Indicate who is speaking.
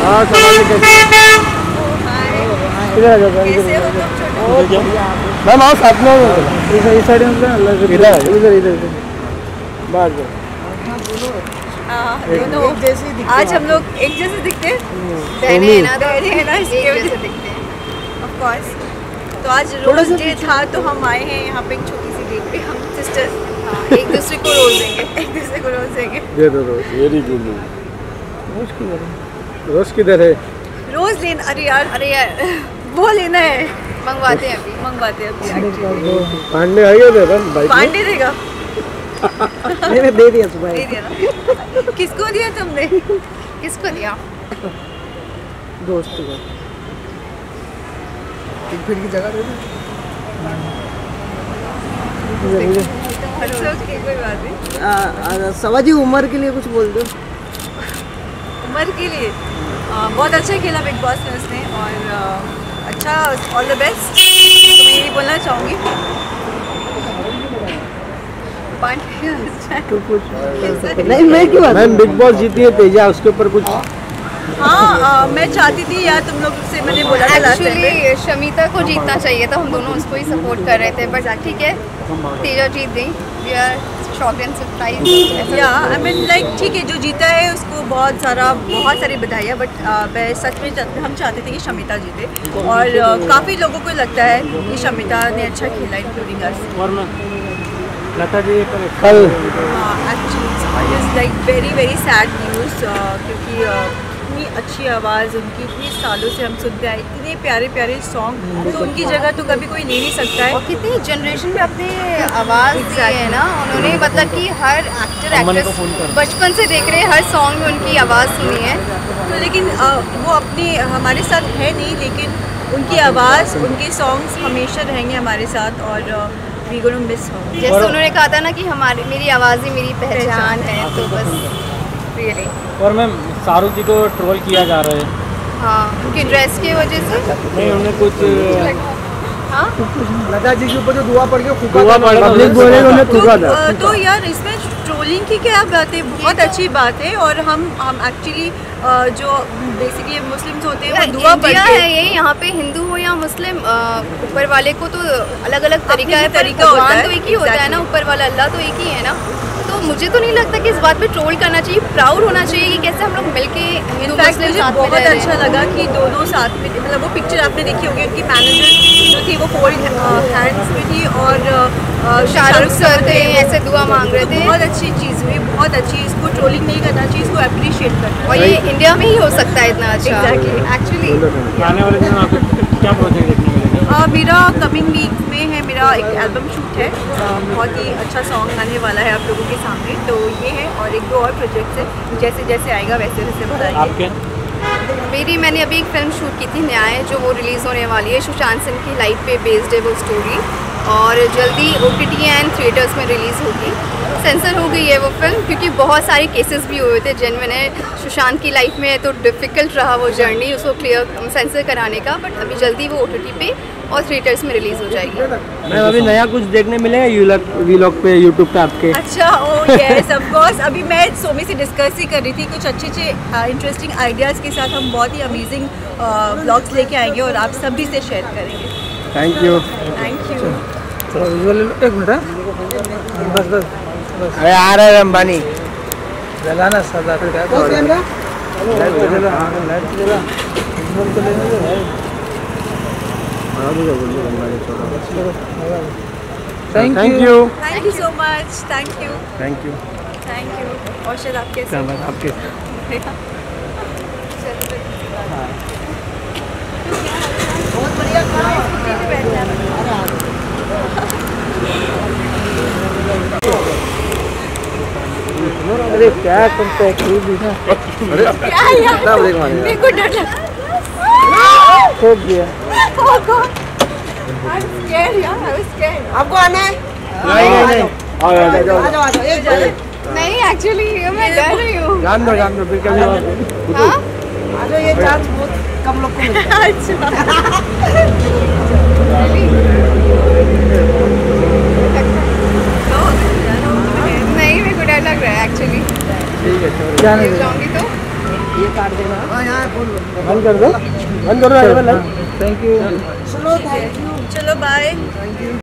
Speaker 1: हाँ
Speaker 2: हो
Speaker 1: मैम आओ साथ में इस साइड में इधर इधर इधर बाहर जाओ
Speaker 2: हाँ, आज हम लोग एक जैसे दिखते हैं
Speaker 3: बहने ना तो दिखते हैं
Speaker 2: ऑफ़ कोर्स तो आज रोज डे था तो हम आए हैं यहाँ पे एक छोटी सी डेट पे हम सिस्टर्स
Speaker 3: हाँ एक दूसरे को रोज देंगे।
Speaker 2: एक दूसरे को रोज देंगे।
Speaker 1: दे दो रोज वेरी गुड रोज किधर है। रोज किधर है।
Speaker 2: रोज लेना अरे यार
Speaker 3: अरे यार
Speaker 2: वो लेना है।
Speaker 3: मंगवाते हैं अभी
Speaker 2: मंगवाते हैं अभी
Speaker 1: पांडे आ गए थे ना बाइक में
Speaker 2: पांडे देगा।
Speaker 1: मैंने दे दिया सुबह
Speaker 2: दे दिया ना। किसको दिया तुमने?
Speaker 3: किसको दिया?
Speaker 1: दोस्त को। एक फिर की जगह दे दो।
Speaker 2: अच्छा ओके कोई बात नहीं।
Speaker 4: सवा जी उम्र के लिए कुछ बोल दो।
Speaker 2: उम्र के लिए? आ, बहुत अच्छा खेला बिग बॉस ने उसने और आ, अच्छा ऑल द बेस्ट तो मैं यही बोलना चाहूँगी।
Speaker 1: तो कुछ
Speaker 4: नहीं मैं क्यों
Speaker 1: मैम बिग बॉस जीती है तेजा उसके ऊपर कुछ
Speaker 2: हाँ मैं चाहती थी यार तुम लोग से मैंने बोला था लास्ट टाइम पे।
Speaker 3: एक्चुअली शमिता को जीतना चाहिए था हम दोनों उसको ही सपोर्ट कर रहे थे बट ठीक है तेजा जीत गई। We are shock and surprise
Speaker 2: या आई मीन लाइक ठीक है जो जीता है उसको बहुत सारा बहुत सारी बधाइयाँ बट मैं सच में चाहते हम चाहते थे कि शमिता जीते। और काफ़ी लोगों को लगता है कि शमिता ने अच्छा खेला इंक्लूडिंग अस
Speaker 1: लता जी कल।
Speaker 2: Actually like very very sad news क्योंकि uh, इतनी अच्छी आवाज़ उनकी इतनी सालों से हम सुनते आए इतने प्यारे प्यारे सॉन्ग तो उनकी जगह तो कभी कोई ले नहीं सकता है।
Speaker 3: और कितनी जनरेशन में अपनी आवाज़ दी है ना उन्होंने मतलब कि हर एक्टर एक्ट्रेस बचपन से देख रहे हैं हर सॉन्ग में उनकी आवाज़ सुनी है।
Speaker 2: तो लेकिन वो अपने हमारे साथ है नहीं लेकिन उनकी आवाज़ उनके सॉन्ग्स हमेशा रहेंगे हमारे साथ और वी गोना मिस हो
Speaker 3: जैसे उन्होंने कहा था ना कि हमारी मेरी आवाज़ ही मेरी पहचान है तो बस रियली
Speaker 5: और मैम शाहरुख जी को ट्रोल किया जा रहा है।
Speaker 3: हाँ उनकी ड्रेस की वजह से?
Speaker 5: नहीं उन्होंने कुछ
Speaker 3: हाँ?
Speaker 1: लता जी के ऊपर जो दुआ पड़ गया
Speaker 5: दुआ पड़
Speaker 1: पब्लिक बोले उन्होंने
Speaker 2: तो,
Speaker 1: फूका था।
Speaker 2: तो यार इसमें ट्रोलिंग की क्या बात है? बहुत अच्छी बात है और हम हम एक्चुअली जो बेसिकली मुस्लिम्स होते हैं वो दुआ पढ़ते
Speaker 3: है। ये यहाँ पे हिंदू हो या मुस्लिम ऊपर वाले को तो अलग अलग तरीका है
Speaker 2: तरीका होता है,
Speaker 3: तो एक ही होता है ना ऊपर वाला अल्लाह तो एक ही है ना। तो मुझे तो नहीं लगता कि इस बात पे ट्रोल करना चाहिए प्राउड होना चाहिए कि कैसे हम लोग
Speaker 2: इनफैक्ट
Speaker 3: मुस्लिम
Speaker 2: मुझे बहुत अच्छा लगा कि दोनों साथ में मतलब वो पिक्चर आपने देखी होगी उनकी मैनेजर जो थी वो फोल्ड हैंड्स में थी और
Speaker 3: शाहरुख सर थे ऐसे दुआ मांग रहे
Speaker 2: तो
Speaker 3: थे।
Speaker 2: बहुत अच्छी चीज़ हुई बहुत अच्छी इसको ट्रोलिंग नहीं करना चाहिए इसको अप्रिशिएट करना
Speaker 3: और ये इंडिया में ही हो सकता है इतना अच्छा। एक्चुअली
Speaker 5: क्या प्रोजेक्ट देखने मिलेगा?
Speaker 2: मेरा कमिंग वीक में है मेरा एक एल्बम शूट है। बहुत ही अच्छा सॉन्ग आने वाला है आप लोगों के सामने। तो ये है और एक दो और प्रोजेक्ट्स है जैसे जैसे आएगा वैसे वैसे बताएँगे।
Speaker 3: मेरी मैंने अभी एक फ़िल्म शूट की थी न्याय जो वो रिलीज़ होने वाली है सुशांत सिंह की लाइफ पे बेस्ड है वो स्टोरी और जल्दी O T T and theaters में रिलीज़ होगी। सेंसर हो गई है वो फ़िल्म क्योंकि बहुत सारे केसेस भी हुए थे जेनवन है। सुशांत की लाइफ में तो डिफ़िकल्ट रहा वो जर्नी उसको क्लियर सेंसर कराने का बट अभी जल्दी वो ओ टी टी पे और थिएटर्स में रिलीज़ हो जाएगी।
Speaker 1: मैम अभी नया कुछ देखने मिलेगा यूलॉग वीलॉग पे यूट्यूब पे आपके?
Speaker 2: अच्छा ओ यस ऑफ़ कोर्स अभी मैं सोमी से डिस्कस ही कर रही थी कुछ अच्छे अच्छे इंटरेस्टिंग आइडियाज़ के साथ हम बहुत ही अमेजिंग ब्लॉग्स लेके आएँगे और आप सभी से शेयर करेंगे।
Speaker 1: थैंक यू
Speaker 2: थैंक यू
Speaker 1: एक मिनट हाँ। बस बस अरे आ रहे हैं अंबानी। जलाना सदा thank you
Speaker 2: thank you so much thank you
Speaker 1: thank you
Speaker 2: thank you और शायद आप कैसे
Speaker 1: आपके
Speaker 2: बहुत बढ़िया
Speaker 1: अरे क्या करते हैं खूब ही। ना
Speaker 2: क्या यार मेरे को डर लगा
Speaker 1: ठोक दिया
Speaker 2: Oh God! I'm scared, yeah. I was scared.
Speaker 4: आपको आना है?
Speaker 1: नहीं नहीं जाओ
Speaker 4: आ जाओ आ जाओ। एक जाओ।
Speaker 3: नहीं एक्चुअली मैं डर रही हूँ।
Speaker 1: जान दो जान दो फिर कभी और
Speaker 3: हाँ?
Speaker 4: आ जाओ ये चांस बहुत कम लोग को मिलता है।
Speaker 2: अच्छा।
Speaker 3: नहीं मेरे को डर लग रहा है
Speaker 4: जाने दो
Speaker 6: तो
Speaker 4: बंद कर दो। बंद करो थैंक यू
Speaker 2: चलो बाय